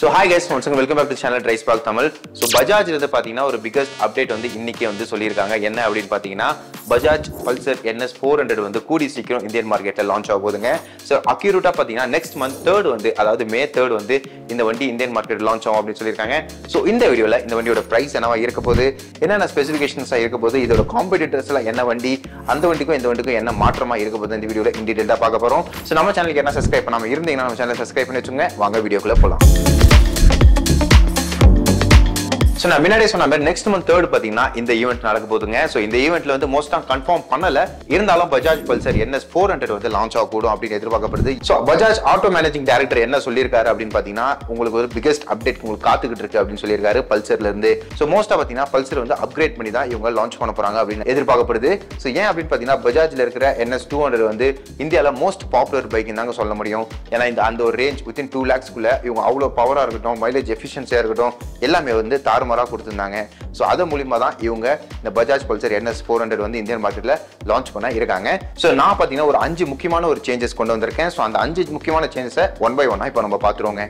So hi guys once welcome back to channel ட்ரைஸ் Bagh Tamil so Bajaj இருந்து பார்த்தீங்கன்னா ஒரு biggest update வந்து இன்னைக்கு வந்து சொல்லியிருக்காங்க. என்ன அப்படின்னு பார்த்தீங்கன்னா Bajaj Pulsar NS four hundred வந்து கூடி சீக்கிரம் இந்தியன் மார்க்கெட்டில் லான்ச் ஆக போதுங்க ஸோ அக்யூரேட்டாக பார்த்தீங்கன்னா நெக்ஸ்ட் மந்த் தேர்ட் வந்து அதாவது மே தேர்ட் வந்து இந்த வண்டி இந்தியன் மார்க்கெட் லான்ச் ஆகும் அப்படின்னு சொல்லியிருக்காங்க. ஸோ இந்த வீடியோவில் இந்த வண்டியோட ப்ரைஸ் என்னவா இருக்க போது என்னென்ன ஸ்பெசிஃபிகேஷன்ஸாக இருக்க போது இதோட காம்படிட்டர்ஸ்லாம் என்ன வண்டி? அந்த வண்டிக்கும் இந்த வண்டிக்கும் என்ன மாற்றமாக இருக்க போது இந்த வீடியோவில் இன் டீட்டெயிலாக பார்க்க போகிறோம் ஸோ நம்ம சேனலுக்கு என்ன சப்ஸ்கிரைப் பண்ணாமல் இருந்தீங்கன்னா நம்ம சேனல் சப்ஸ்கிரைப் பண்ணி வச்சுங்க வாங்க வீடியோக்குள்ளே போகலாம் ஸோ நான் முன்னாடியே சொன்ன மாதிரி நெக்ஸ்ட் மந்த் தேர்ட் பார்த்தீங்கன்னா இந்த ஈவெண்ட் நடக்க போகுதுங்க. ஸோ இந்த ஈவெண்ட்ல வந்து மோஸ்ட்டாக கன்ஃபார்ம் பண்ணல. இருந்தாலும் Bajaj Pulsar NS four hundred வந்து லான்ச் ஆகக்கூடும் அப்படின்னு எதிர்பார்க்கப்படுது. So Bajaj auto managing director என்ன சொல்லியிருக்காரு அப்படின்னு பார்த்தீங்கன்னா உங்களுக்கு ஒரு பிகெஸ்ட் அப்டேட் உங்களுக்கு காத்துக்கிட்டு இருக்கு அப்படின்னு சொல்லியிருக்காரு பல்சர்ல இருந்து. ஸோ மோஸ்ட்டாக பார்த்தீங்கன்னா பல்சர் வந்து அப்கிரேட் பண்ணி தான் இவங்க லான்ச் பண்ண போறாங்க அப்படின்னு எதிர்பார்க்கப்படுது. ஸோ ஏன் அப்படின்னு பார்த்தீங்கன்னா பஜாஜ்ல இருக்கிற என்எஸ் டூ ஹண்ட்ரட் வந்து இந்தியாவில் மோஸ்ட் பாப்புலர் பைக் தாங்க சொல்ல முடியும். ஏன்னா இந்த அந்த ஒரு ரேஞ்ச் வித்தின் டூ லேக்ஸ்க்குள்ள இவங்க அவ்வளோ பவராக இருக்கட்டும் மைலேஜ் எஃபிஷியன்சியாக இருக்கட்டும் எல்லாமே வந்து தாறுமாறாக கொடுத்துருந்தாங்க. ஸோ அது மூலியமா தான் இவங்க இந்த Bajaj Pulsar NS four hundred வந்து இந்தியன் மார்க்கெட்டில் லான்ச் பண்ண இருக்காங்க. ஸோ நான் பார்த்தீங்கன்னா ஒரு அஞ்சு முக்கியமான ஒரு சேஞ்சஸ் கொண்டு வந்திருக்கேன். ஸோ அந்த அஞ்சு முக்கியமான சேஞ்சஸை ஒன் பை ஒன்னாக இப்போ நம்ம பார்த்துருவோங்க.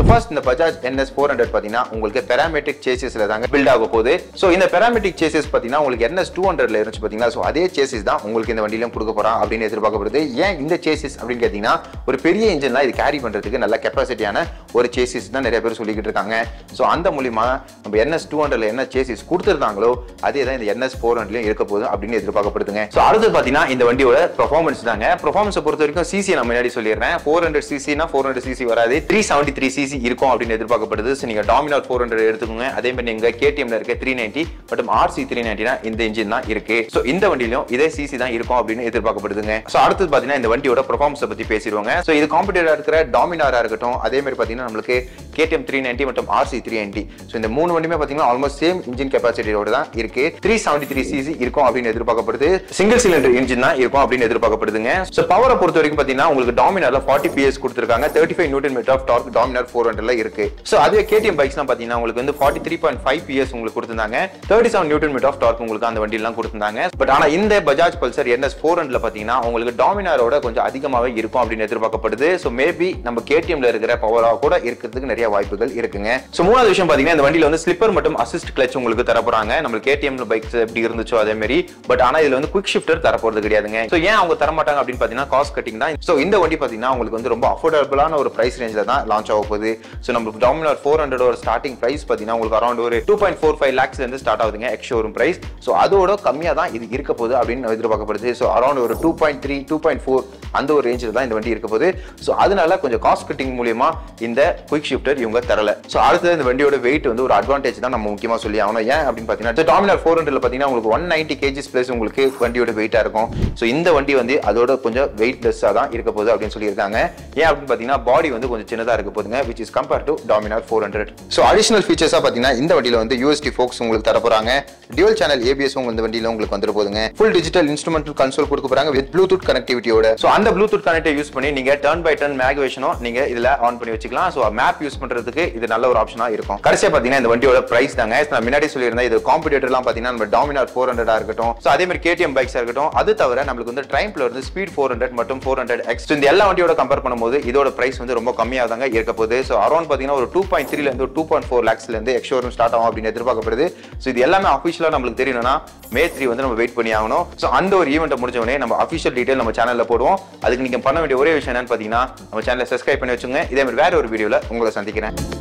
ஸோ ஃபர்ஸ்ட் இந்த பஜாஜ் என்எஸ் ஃபோர் ஹண்ட்ரட் பார்த்தீங்கன்னா உங்களுக்கு பெராமெட்ரிக் சேசஸில் தாங்க பில்ட் ஆக போகுது. ஸோ இந்த பெராமெட்ரிக் சேசஸ் பார்த்தீங்கன்னா உங்களுக்கு என்எஸ் டூ ஹண்ட்ரட்ல இருந்துச்சு பார்த்தீங்கன்னா ஸோ அதே சேசஸ் தான் உங்களுக்கு இந்த வண்டியிலும் கொடுக்க போகிறான் அப்படின்னு எதிர்பார்க்கப்படுது. ஏன் இந்த சேசஸ் அப்படின்னு கேட்டிங்கன்னா ஒரு பெரிய இன்ஜின்லாம் இது கேரி பண்ணுறதுக்கு நல்ல கெப்பாசிட்டியான ஒரு சேசிஸ் தான் நிறைய பேர் சொல்லிக்கிட்டு இருக்காங்க. ஸோ அந்த மூலியமா நம்ம என்எஸ் டூ ஹண்ட்ரட்ல என்ன சேசிஸ் கொடுத்துருந்தாங்களோ அதே தான் இந்த என்எஸ் ஃபோர் ஹண்ட்ரட்லையும் இருக்க போகுது அப்படின்னு எதிர்பார்க்கப்படுதுங்க. ஸோ அடுத்து பார்த்தீங்கன்னா இந்த வண்டியோட பர்ஃபார்மன்ஸ் தாங்க. பர்ஃபார்மன்ஸை பொறுத்த வரைக்கும் சிசி நான் முன்னாடி சொல்லிடுறேன். ஃபோர் ஹண்ட்ரட் சிசினா ஃபோர் ஹண்ட்ரட் சிசி வராது. த்ரீ செவன்டி த்ரீ சிசி இருக்கும் அப்படின்னு எதிர்பார்க்கப்படுது. ஸோ நீங்க டாமினார் ஃபோர் ஹண்ட்ரட் எடுத்துக்கோங்க. அதே மாதிரி நீங்க கேடிஎம்ல இருக்க த்ரீ நைன்டி மற்றும் ஆர்சி த்ரீ நைன்டினா இந்த இன்ஜின் தான் இருக்கு. ஸோ இந்த வண்டியிலும் இதே சிசி தான் இருக்கும் அப்படின்னு எதிர்பார்க்கப்படுதுங்க. ஸோ அடுத்தது பார்த்தீங்கன்னா இந்த வண்டியோட பர்ஃபார்மன்ஸை பத்தி பேசிடுவாங்க. ஸோ இது காம்படிட்டரா இருக்கிற டாமினாரா இருக்கட்டும். அதே மாதிரி பார்த்தீங்கன்னா நம்மளுக்கு கேடிஎம் த்ரீ நைன்டி மற்றும் ஆர்சி த்ரீ நைன்டி ஸோ இந்த மூணு வண்டியுமே பார்த்தீங்கன்னா ஆல்மோஸ்ட் சேம் இன்ஜின் கெப்பாசிட்டியோட தான் இருக்கு. த்ரீ செவன்டி த்ரீ சிசி இருக்கும் அப்படின்னு எதிர்பார்க்கப்படுது. சிங்கிள் சிலிண்டர் இன்ஜின் தான் இருக்கும் அப்படின்னு எதிர்பார்க்கப்படுதுங்க. ஸோ பவரை பொறுத்த வரைக்கும் பார்த்தீங்கன்னா உங்களுக்கு டாமினாரில் ஃபார்ட்டி பிஎஸ் கொடுத்துருக்காங்க. Thirty five newton metre of torque Dominar four ஹண்ட்ரட்ல இருக்கு. ஸோ அதே கேடிஎம் பைக்ஸ்லாம் பார்த்தீங்கன்னா உங்களுக்கு வந்து forty three point five PS உங்களுக்கு கொடுத்துருந்தாங்க. Thirty seven newton metre of torque உங்களுக்கு அந்த வண்டியெல்லாம் கொடுத்துருந்தாங்க. பட் ஆனால் இந்த பஜாஜ் பல்சர் என்எஸ் ஃபோர் ஹண்ட்ரட்ல பார்த்தீங்கன்னா உங்களுக்கு டாமினாரோட கொஞ்சம் அதிகமாகவே இருக்கும் அப்படின்னு எதிர்பார்க்கப்படுது. ஸோ மேபி நம்ம கேடிஎம்ல இருக்கிற பவராக கூட இருக்கிறதுக்கு நிறைய வாய்ப்புகள் இருக்குங்க. ஸோ மூணாவது விஷயம் பார்த்தீங்கன்னா இந்த வண்டியில் வந்து ஸ்லிப்பர் மற்றும் அசிஸ்ட் கிளச் உங்களுக்கு தரப்போறாங்க. நம்ம கேடிஎம்ல பைக்ஸ் எப்படி இருந்துச்சோ அதே மாதிரி பட் ஆனால் இதுல வந்து குவிக் ஷிஃப்டர் தரப்போறது கிடையாதுங்க. ஸோ ஏன் அவங்க தரமாட்டாங்க அப்படின்னு பார்த்தீங்கன்னா காஸ்ட் கட்டிங் தான். ஸோ இந்த வண்டி பார்த்தீங்கன்னா உங்களுக்கு வந்து ரொம்ப அஃபோர்டபுளான ஒரு பிரைஸ் ரேஞ்சில் தான் லான்ச் ஆக போகுது. ஸோ நம்மளுக்கு டாமினார் ஃபோர் ஹண்ட்ரட் ஒரு ஸ்டார்டிங் பிரைஸ் பார்த்தீங்கன்னா உங்களுக்கு அரௌண்ட் ஒரு two point four five lakhs இருந்து ஸ்டார்ட் ஆகுதுங்க எக்ஸ் ஷோரூம் பிரைஸ் ஸோ அதோட கம்மியாக தான் இது இருக்க போகுது அப்படின்னு எதிர்பார்க்கப்படுது. ஸோ அரௌண்ட் ஒரு two point three two point four அந்த ஒரு ரேஞ்சில் தான் இந்த வண்டி இருக்க போகுது. ஸோ அதனால கொஞ்சம் காஸ்ட் கட்டிங் மூலியமா இந்த குயிக் ஷிஃப்டர் இவங்க தரல. ஸோ அடுத்தது இந்த வண்டியோட வெயிட் வந்து ஒரு அட்வான்டேஜ் தான் நம்ம முக்கியமா சொல்லி ஆகணும். ஏன் அப்படின்னு பார்த்தீங்கன்னா டாமினார் ஃபோர் ஹண்ட்ரட்ல பார்த்தீங்கன்னா உங்களுக்கு ஒன் நைன்டி கேஜிஸ் பிளஸ் உங்களுக்கு வண்டியோட வெயிட்டாக இருக்கும். ஸோ இந்த வண்டி வந்து அதோட கொஞ்சம் வெயிட் லெஸ்ஸாக தான் இருக்க போகுது அப்படின்னு சொல்லியிருக்காங்க. ஏன் அப்படின்னு பார்த்தீங்கன்னா பாடி வந்து கொஞ்சம் சின்னதாக இருக்க போதுங்க which is compare to Dominar four hundred so additional ஃபீச்சர்ஸாக பார்த்தீங்கன்னா இந்த வண்டியில் வந்து யூஎஸ்டி ஃபோக்ஸ் உங்களுக்கு தர போகிறாங்க டியூல் சேனல் ஏபிஎஸ் உங்க இந்த வண்டியில் உங்களுக்கு வந்துட போதுங்க ஃபுல் டிஜிட்டல் இன்ஸ்ட்ருமெண்டல் கன்சோல் கொடுக்க போகிறாங்க வித் ப்ளூடூத் கனெக்டிவிட்டியோட ஸோ அந்த ப்ளூடூத் கனெக்டை யூஸ் பண்ணி நீங்க டர்ன் பை டர்ன் மேக்வேஷனும் நீங்க இதுல ஆன் பண்ணி வச்சுக்கலாம். ஸோ மேப் யூஸ் பண்றதுக்கு இது நல்ல ஒரு ஆப்ஷனா இருக்கும். கடைசியா பாத்தீங்கன்னா இந்த வண்டியோட பிரைஸ் தாங்க. நான் முன்னாடி சொல்லியிருந்தேன் இது காம்படிட்டர்லாம் பாத்தீங்கன்னா நம்ம டாமினார் ஃபோர் ஹண்ட்ரடா இருக்கட்டும். ஸோ அதே மாதிரி கேடிஎம் பைக்ஸாக இருக்கட்டும். அது தவிர நம்மளுக்கு வந்து ட்ரைம்ப்ல வந்து ஸ்பீட் ஃபோர் ஹண்ட்ரட் மற்றும் ஃபோர் ஹண்ட்ரட் எக்ஸ் இந்த எல்லா வண்டியோட கம்பேர் பண்ணும்போது இதோட பிரைஸ் வந்து ரொம்ப கம்மியாக தாங்க இருக்க போகுது. ஸோ அரௌண்ட் பாத்தீங்கன்னா ஒரு டூ பாயிண்ட் த்ரீல இருந்து டூ பாயிண்ட் ஃபோர் லேக்ஸ்ல இருந்து ஸ்டார்ட் ஆகும் அப்படின்னு எதிர்பார்க்கப்படுது. ஸோ இது எல்லாமே அஃபிஷியலா நம்மளுக்கு தெரியணும்னா மே த்ரீ வந்து நம்ம வெயிட் பண்ணி ஆகணும். ஸோ அந்த ஒரு ஈவெண்ட்டை முடிஞ்ச உடனே நம்ம அஃபிஷியல் டீடைல் நம்ம சேனல்ல போடுவோம். அதுக்கு நீங்க பண்ண வேண்டிய ஒரே விஷயம் என்னன்னு பாத்தீங்கன்னா நம்ம சேனலை சப்ஸ்கிரைப் பண்ணி வச்சுங்க இதே மாதிரி வேற ஒரு வீடியோல உங்களை சந்திக்கிறேன்.